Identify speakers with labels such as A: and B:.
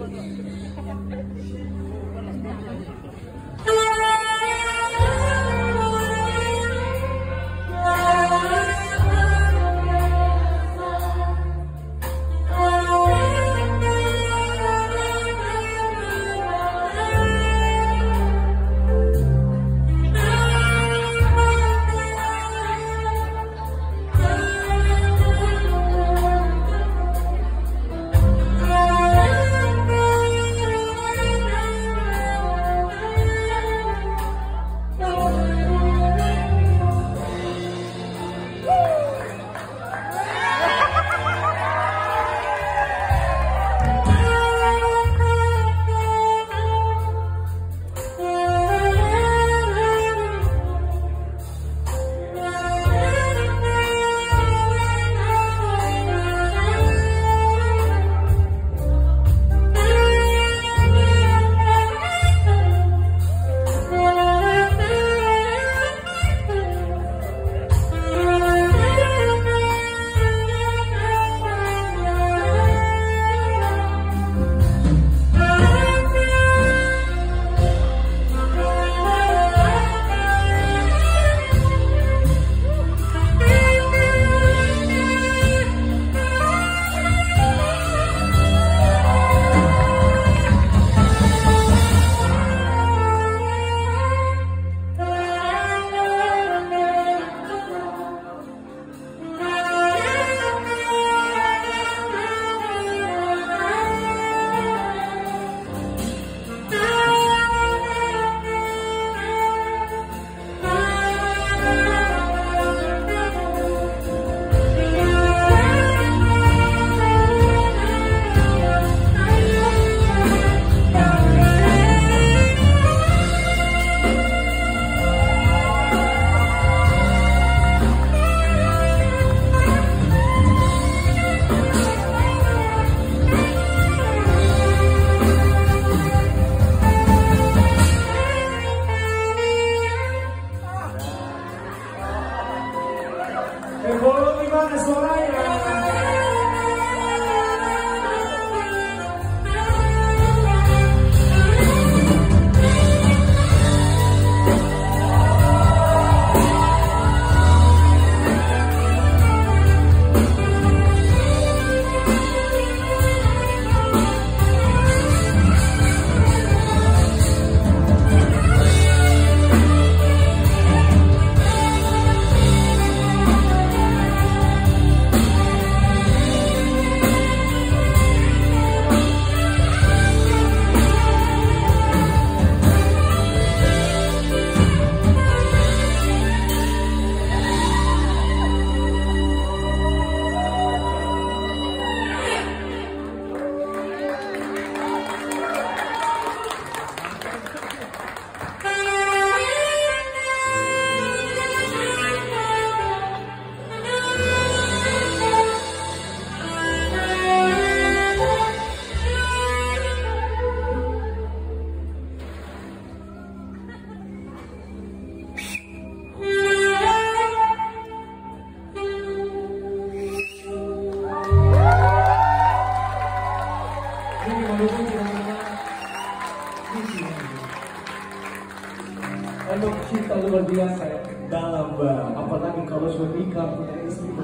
A: ハハハハ! Aduh, cinta luar biasa ya. Dalam, Mbak. Apalagi kalau sudah nikah, punya istri.